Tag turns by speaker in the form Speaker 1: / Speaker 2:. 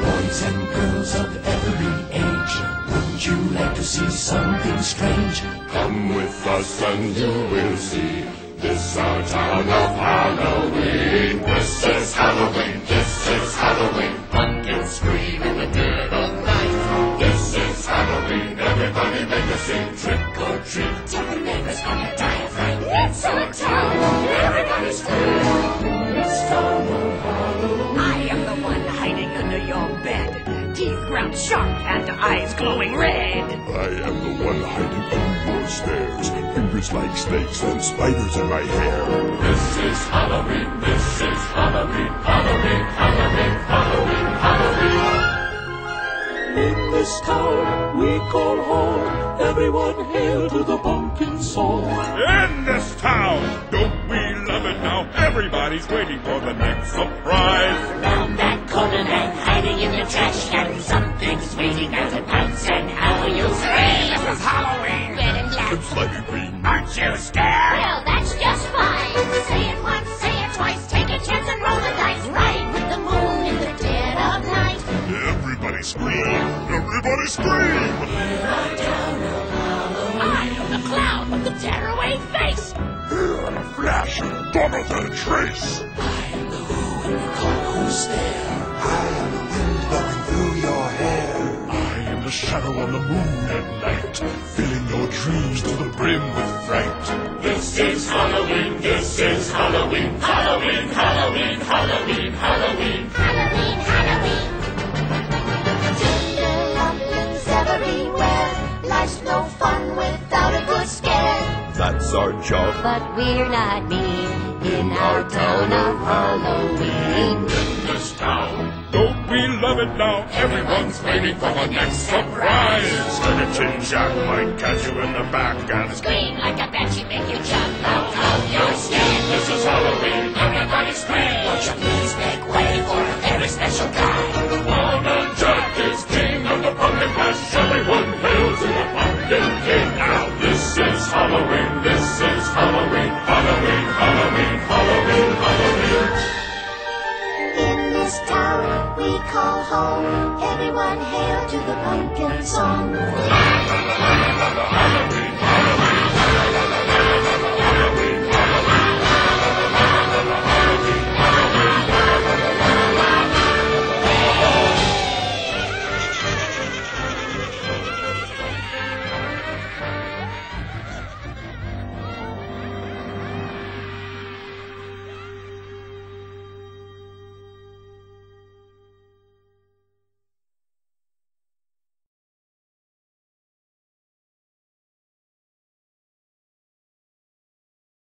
Speaker 1: Boys and girls of every age, wouldn't you like to see something strange?
Speaker 2: Come with us and you will see. This our town of Halloween. This is Halloween. This is Halloween. Trick or treat.
Speaker 3: Tell the neighbors die of fright. It's our town. Everybody scream.
Speaker 1: This town Halloween.
Speaker 3: I am the one hiding under your bed. Teeth ground sharp and eyes glowing red.
Speaker 2: I am the one hiding under your stairs. Fingers like snakes and spiders in my hair.
Speaker 1: In this town we call home. Everyone hail to the pumpkin song.
Speaker 2: In this town, don't we love it now? Everybody's waiting for the next surprise.
Speaker 3: Found that corner man hiding in the trash can. Something's waiting as it pounce and how you scream. This is Halloween. Red and black.
Speaker 2: It's like green.
Speaker 3: Aren't you scared? I am the clown with the tearaway face.
Speaker 2: Here in a flash, gone without a trace.
Speaker 1: I am the who and call who's there. I am the wind blowing through your hair.
Speaker 2: I am the shadow on the moon at night, filling your dreams to the brim with fright. This is Halloween, this is Halloween, Our job.
Speaker 4: But we're not mean in our town of Halloween.
Speaker 2: In this town. Don't we love it now? Everyone's waiting for the next surprise. Skeleton Jack might catch you in the back and
Speaker 3: Scream like a bat banshee, make you jump out of your skin.
Speaker 2: This is Halloween. Halloween. Halloween. Halloween. Halloween.
Speaker 4: In this town we call home. Everyone hail to the pumpkin song.
Speaker 2: Halloween.